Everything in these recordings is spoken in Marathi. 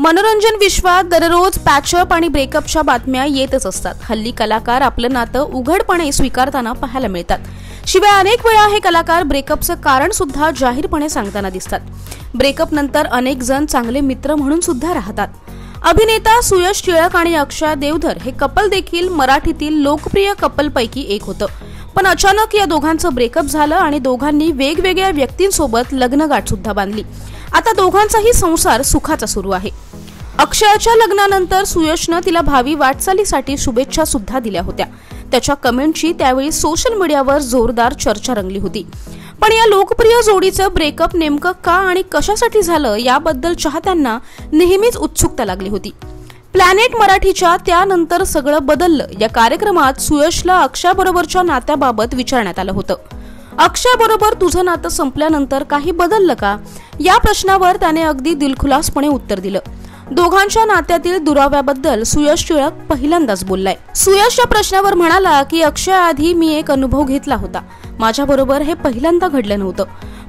मनोरंजन विश्वात दररोज पॅचअप आणि ब्रेकअपच्या बातम्या येतच असतात. हल्ली कलाकार आपलं नातं उघडपणे स्वीकारताना पाहायला मिळतात. शिवाय अनेक वेळा हे कलाकार ब्रेकअपचं कारण सुद्धा जाहीरपणे सांगताना दिसतात. ब्रेकअप नंतर अनेक जण चांगले मित्र म्हणून सुद्धा राहतात. अभिनेता सुयश टिळक आणि अक्षय देवधर हे कपल देखील मराठीतील लोकप्रिय कपलपैकी एक होतं. पण अचानक या दोघांचं ब्रेकअप झालं आणि दोघांनी वेगवेगळ्या व्यक्तींसोबत लग्नगाठ सुद्धा बांधली. आता दोघांचाही संसार सुखाचा सुरू आहे. अक्षयाच्या लग्नानंतर सुयशनं तिला भावी वाटचालीसाठी शुभेच्छा सुद्धा दिल्या होत्या. त्याच्या कमेंटची त्यावेळी सोशल मीडियावर जोरदार चर्चा रंगली होती. पण या लोकप्रिय जोडीचं ब्रेकअप नेमकं का आणि कशासाठी झालं याबद्दल चाहत्यांना नेहमीच उत्सुकता लागली होती. प्लॅनेट मराठीच्या त्यानंतर सगळं बदललं. या कार्यक्रमात सुयशला अक्षयाबरोबरच्या नात्याबाबत विचारण्यात आलं होतं. अक्षयाबरोबर तुझं नातं संपल्यानंतर काही बदललं का? या प्रश्नावर त्याने अगदी दिलखुलासपणे उत्तर दिलं. दोघांच्या नात्यातील दुराव्याबद्दल सुयश टिळक पहिल्यांदाच बोललाय. सुयशच्या प्रश्नावर म्हणाला की अक्षय आधी मी एक अनुभव घेतला होता. माझ्या बरोबर हे पहिल्यांदा घडलं नव्हतं.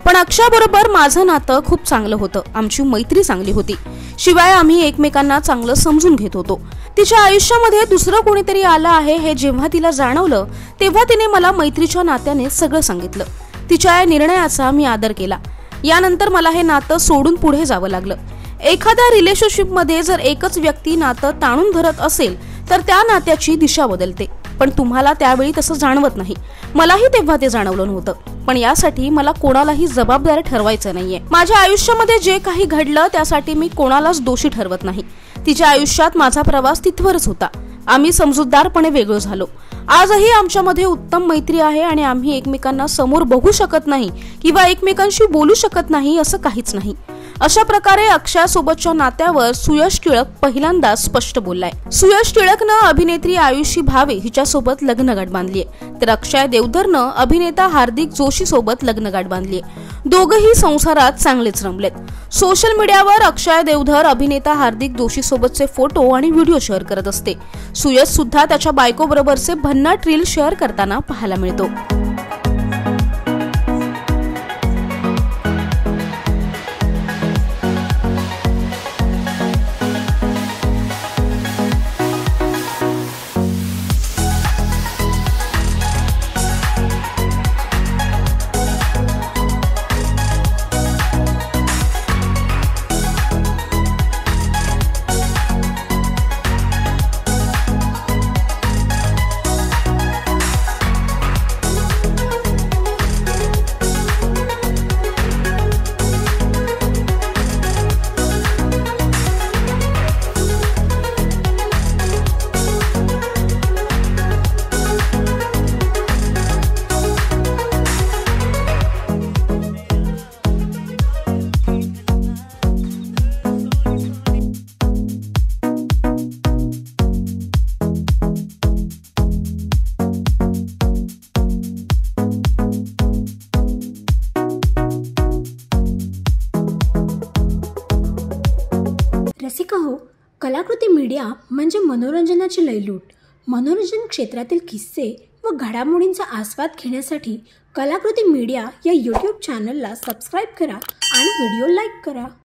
पण अक्षयाबरोबर माझं नातं खूप चांगलं होतं. आमची मैत्री चांगली होती. शिवाय आम्ही एकमेकांना चांगलं समजून घेत होतो. तिच्या आयुष्यामध्ये दुसरं कोणीतरी आलं आहे हे जेव्हा तिला जाणवलं तेव्हा तिने मला मैत्रीच्या नात्याने सगळं सांगितलं. तिच्या या निर्णयाचा मी आदर केला. यानंतर मला हे नातं सोडून पुढे जावं लागलं. एखाद्या रिलेशनशिपमध्ये जर एकच व्यक्ती नातं ताणून धरत असेल तर त्या नात्याची दिशा बदलते. पण तुम्हाला त्यावेळी तसं जाणवत नाही. मलाही तेव्हा ते जाणवलं नव्हतं. पण यासाठी मला कोणालाही जबाबदार ठरवायचं नाहीये. माझ्या आयुष्यामध्ये जे काही घडलं त्यासाठी मी कोणालाच दोषी ठरवत नाही. तिच्या आयुष्यात माझा प्रवास तिथवरच होता. आम्ही समजूतदारपणे वेगळं झालो. आजही आमच्यामध्ये उत्तम मैत्री आहे आणि आम्ही एकमेकांना समोर बघू शकत नाही किंवा एकमेकांशी बोलू शकत नाही असं काहीच नाही. अशा प्रकारे अक्षयासोबतच्या नात्यावर सुयश टिळक पहिल्यांदा स्पष्ट बोललाय. सुयश टिळकनं अभिनेत्री आयुषी भावे हिच्यासोबत लग्नगाठ बांधलीय. तर अक्षय देवधरनं अभिनेता हार्दिक जोशी सोबत लग्नगाठ बांधलीय. दोघही संसारात चांगलेच रमलेत. सोशल मीडियावर अक्षय देवधर अभिनेता हार्दिक जोशी सोबतचे फोटो आणि व्हिडिओ शेअर करत असते. सुयश सुद्धा त्याच्या बायको बरोबरचे भन्नाट रील शेअर करताना पाहायला मिळतो. रसिका हो कलाकृती मीडिया म्हणजे मनोरंजनाची लयलूट. मनोरंजन क्षेत्रातील किस्से व घडामोडींचा आस्वाद घेण्यासाठी कलाकृती मीडिया या यूट्यूब चॅनलला सबस्क्राईब करा आणि व्हिडिओ लाईक करा.